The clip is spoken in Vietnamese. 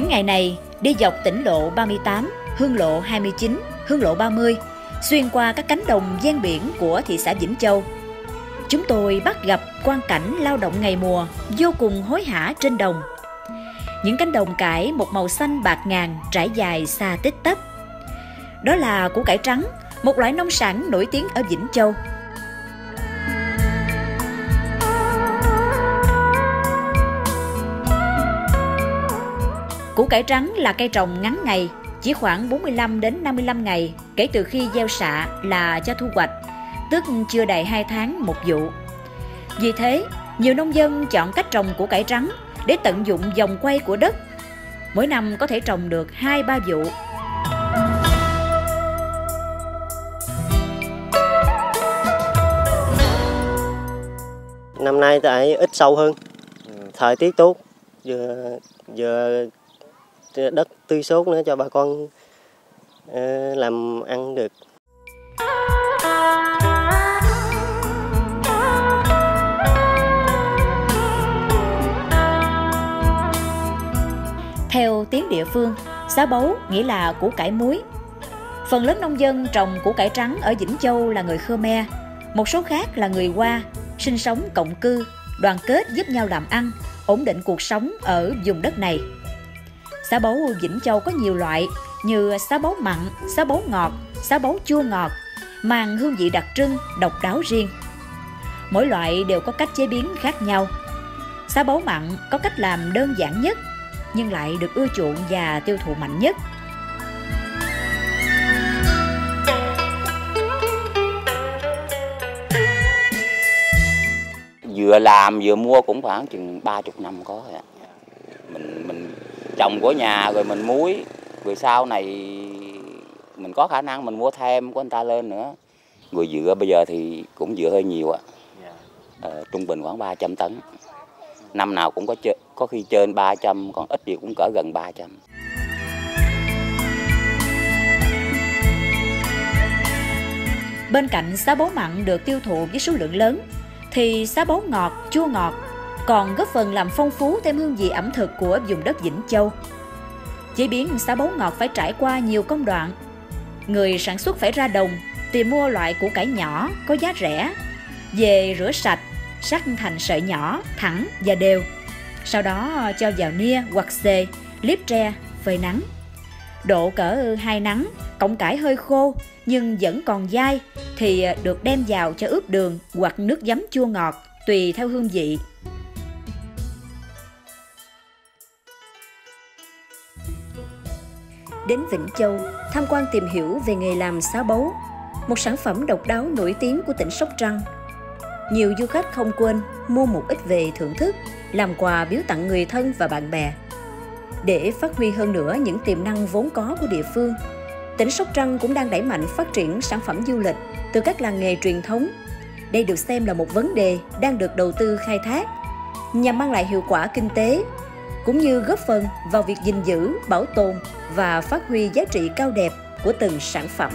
Những ngày này, đi dọc tỉnh lộ 38, hương lộ 29, hương lộ 30, xuyên qua các cánh đồng gian biển của thị xã Vĩnh Châu. Chúng tôi bắt gặp quan cảnh lao động ngày mùa vô cùng hối hả trên đồng. Những cánh đồng cải một màu xanh bạc ngàn trải dài xa tích tấp. Đó là củ cải trắng, một loại nông sản nổi tiếng ở Vĩnh Châu. Củ cải trắng là cây trồng ngắn ngày, chỉ khoảng 45 đến 55 ngày kể từ khi gieo xạ là cho thu hoạch, tức chưa đầy 2 tháng một vụ. Vì thế, nhiều nông dân chọn cách trồng củ cải trắng để tận dụng dòng quay của đất. Mỗi năm có thể trồng được 2-3 vụ. Năm nay tại ít sâu hơn, thời tiết tốt, vừa vừa đất tươi tốt nữa cho bà con ờ, làm ăn được. Theo tiếng địa phương, xá bấu nghĩa là củ cải muối. Phần lớn nông dân trồng củ cải trắng ở Vĩnh Châu là người Khmer, một số khác là người Hoa, sinh sống cộng cư, đoàn kết giúp nhau làm ăn, ổn định cuộc sống ở vùng đất này. Xá bấu Vĩnh Châu có nhiều loại như xá bấu mặn, xá bấu ngọt, xá bấu chua ngọt, mang hương vị đặc trưng, độc đáo riêng. Mỗi loại đều có cách chế biến khác nhau. Xá bấu mặn có cách làm đơn giản nhất nhưng lại được ưa chuộng và tiêu thụ mạnh nhất. vừa làm vừa mua cũng khoảng chừng ba chục năm có rồi ạ. Mình mình trồng của nhà rồi mình muối rồi sau này mình có khả năng mình mua thêm của người ta lên nữa. Người dừa bây giờ thì cũng dừa hơi nhiều ạ. Ờ, trung bình khoảng 300 tấn. Năm nào cũng có chơ, có khi trên 300 còn ít thì cũng cỡ gần 300. Bên cạnh xá bấu mặn được tiêu thụ với số lượng lớn, thì xá bấu ngọt, chua ngọt còn góp phần làm phong phú thêm hương vị ẩm thực của vùng đất Vĩnh Châu. Chế biến xá bấu ngọt phải trải qua nhiều công đoạn. Người sản xuất phải ra đồng, tìm mua loại củ cải nhỏ có giá rẻ, về rửa sạch, sắc thành sợi nhỏ, thẳng và đều. Sau đó cho vào nia hoặc xề, liếp tre, phơi nắng. Độ cỡ hai nắng, cọng cải hơi khô nhưng vẫn còn dai thì được đem vào cho ướp đường hoặc nước giấm chua ngọt tùy theo hương vị. Đến Vĩnh Châu, tham quan tìm hiểu về nghề làm xá bấu, một sản phẩm độc đáo nổi tiếng của tỉnh Sóc Trăng. Nhiều du khách không quên mua một ít về thưởng thức, làm quà biếu tặng người thân và bạn bè. Để phát huy hơn nữa những tiềm năng vốn có của địa phương, tỉnh Sóc Trăng cũng đang đẩy mạnh phát triển sản phẩm du lịch từ các làng nghề truyền thống. Đây được xem là một vấn đề đang được đầu tư khai thác nhằm mang lại hiệu quả kinh tế cũng như góp phần vào việc gìn giữ, bảo tồn và phát huy giá trị cao đẹp của từng sản phẩm.